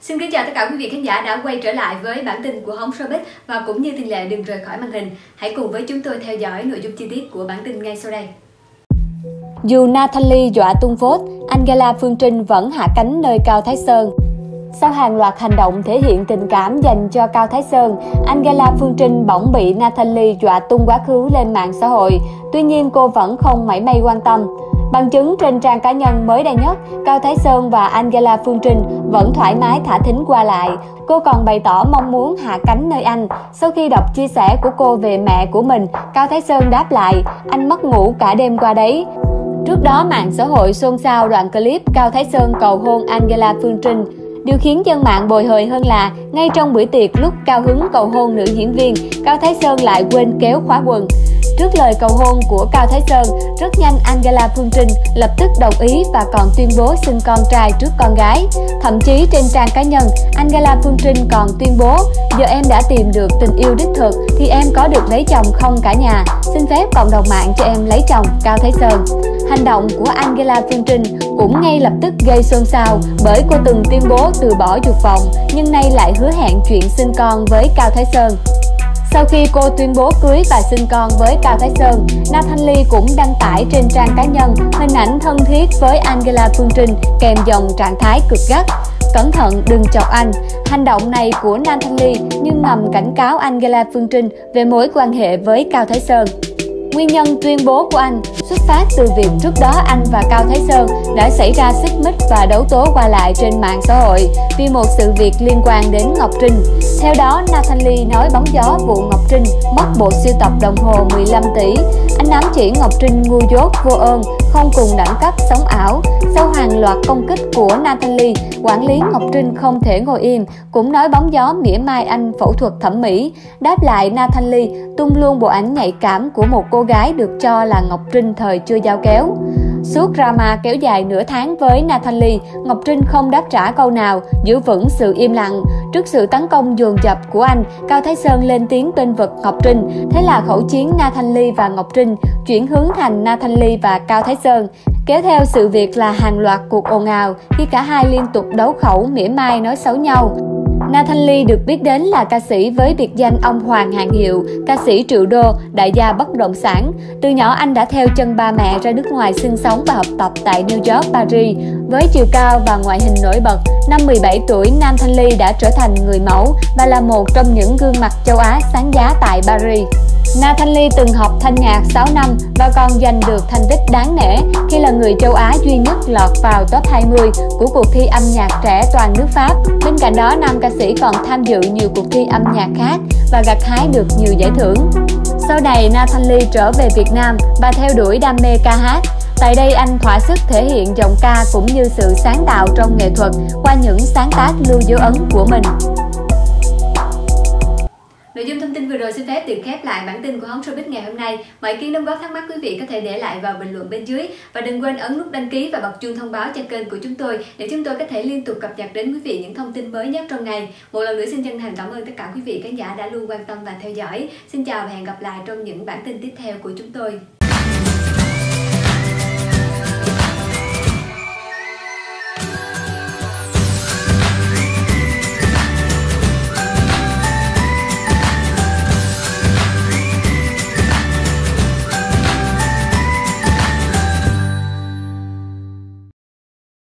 Xin kính chào tất cả quý vị khán giả đã quay trở lại với bản tin của Hóng Showbiz và cũng như thường lệ đừng rời khỏi màn hình. Hãy cùng với chúng tôi theo dõi nội dung chi tiết của bản tin ngay sau đây. Dù Natalie dọa tung phốt, Angela Phương Trinh vẫn hạ cánh nơi Cao Thái Sơn. Sau hàng loạt hành động thể hiện tình cảm dành cho Cao Thái Sơn, Angela Phương Trinh bỗng bị Natalie dọa tung quá khứ lên mạng xã hội. Tuy nhiên cô vẫn không mảy may quan tâm. Bằng chứng trên trang cá nhân mới đây nhất, Cao Thái Sơn và Angela Phương Trinh vẫn thoải mái thả thính qua lại. Cô còn bày tỏ mong muốn hạ cánh nơi anh. Sau khi đọc chia sẻ của cô về mẹ của mình, Cao Thái Sơn đáp lại, anh mất ngủ cả đêm qua đấy. Trước đó, mạng xã hội xôn xao đoạn clip Cao Thái Sơn cầu hôn Angela Phương Trinh. Điều khiến dân mạng bồi hồi hơn là, ngay trong bữa tiệc lúc cao hứng cầu hôn nữ diễn viên, Cao Thái Sơn lại quên kéo khóa quần. Trước lời cầu hôn của Cao Thái Sơn, rất nhanh Angela Phương Trinh lập tức đồng ý và còn tuyên bố sinh con trai trước con gái. Thậm chí trên trang cá nhân, Angela Phương Trinh còn tuyên bố giờ em đã tìm được tình yêu đích thực thì em có được lấy chồng không cả nhà. Xin phép cộng đồng mạng cho em lấy chồng Cao Thái Sơn. Hành động của Angela Phương Trinh cũng ngay lập tức gây xôn xao bởi cô từng tuyên bố từ bỏ dục vọng nhưng nay lại hứa hẹn chuyện sinh con với Cao Thái Sơn. Sau khi cô tuyên bố cưới và sinh con với Cao Thái Sơn, Nathan cũng đăng tải trên trang cá nhân hình ảnh thân thiết với Angela Phương Trinh kèm dòng trạng thái cực gắt. Cẩn thận đừng chọc anh. Hành động này của Nathan như ngầm cảnh cáo Angela Phương Trinh về mối quan hệ với Cao Thái Sơn. Nguyên nhân tuyên bố của anh xuất phát từ việc trước đó anh và Cao Thái Sơn đã xảy ra xích mích và đấu tố qua lại trên mạng xã hội vì một sự việc liên quan đến Ngọc Trinh. Theo đó, Nathan Lee nói bóng gió vụ Ngọc Trinh mất bộ siêu tập đồng hồ 15 tỷ. Anh ám chỉ Ngọc Trinh ngu dốt vô ơn, không cùng đẳng cấp sống ảo. Sau hàng loạt công kích của Natalie, quản lý Ngọc Trinh không thể ngồi im, cũng nói bóng gió mỉa mai anh phẫu thuật thẩm mỹ. Đáp lại Natalie tung luôn bộ ảnh nhạy cảm của một cô gái được cho là Ngọc Trinh thời chưa giao kéo. Suốt drama kéo dài nửa tháng với Nathalie, Ngọc Trinh không đáp trả câu nào, giữ vững sự im lặng. Trước sự tấn công dồn dập của anh, Cao Thái Sơn lên tiếng tên vực Ngọc Trinh. Thế là khẩu chiến Nathalie và Ngọc Trinh chuyển hướng thành Nathalie và Cao Thái Sơn. Kéo theo sự việc là hàng loạt cuộc ồn ào khi cả hai liên tục đấu khẩu mỉa mai nói xấu nhau. Nathan Lee được biết đến là ca sĩ với biệt danh ông Hoàng hàng hiệu, ca sĩ triệu đô, đại gia bất động sản. Từ nhỏ anh đã theo chân ba mẹ ra nước ngoài sinh sống và học tập tại New York, Paris. Với chiều cao và ngoại hình nổi bật, năm 17 tuổi Nathan Lee đã trở thành người mẫu và là một trong những gương mặt châu Á sáng giá tại Paris. Na Thanh Ly từng học thanh nhạc 6 năm và còn giành được thành tích đáng nể khi là người châu Á duy nhất lọt vào top 20 của cuộc thi âm nhạc trẻ toàn nước Pháp. Bên cạnh đó, nam ca sĩ còn tham dự nhiều cuộc thi âm nhạc khác và gặt hái được nhiều giải thưởng. Sau này, Na Thanh Ly trở về Việt Nam và theo đuổi đam mê ca hát. Tại đây anh thỏa sức thể hiện giọng ca cũng như sự sáng tạo trong nghệ thuật qua những sáng tác lưu dấu ấn của mình. Tin vừa rồi xin phép được khép lại bản tin của Hóng Showbiz ngày hôm nay. Mọi kiến đóng góp thắc mắc quý vị có thể để lại vào bình luận bên dưới và đừng quên ấn nút đăng ký và bật chuông thông báo cho kênh của chúng tôi để chúng tôi có thể liên tục cập nhật đến quý vị những thông tin mới nhất trong ngày. Một lần nữa xin chân thành cảm ơn tất cả quý vị khán giả đã luôn quan tâm và theo dõi. Xin chào và hẹn gặp lại trong những bản tin tiếp theo của chúng tôi.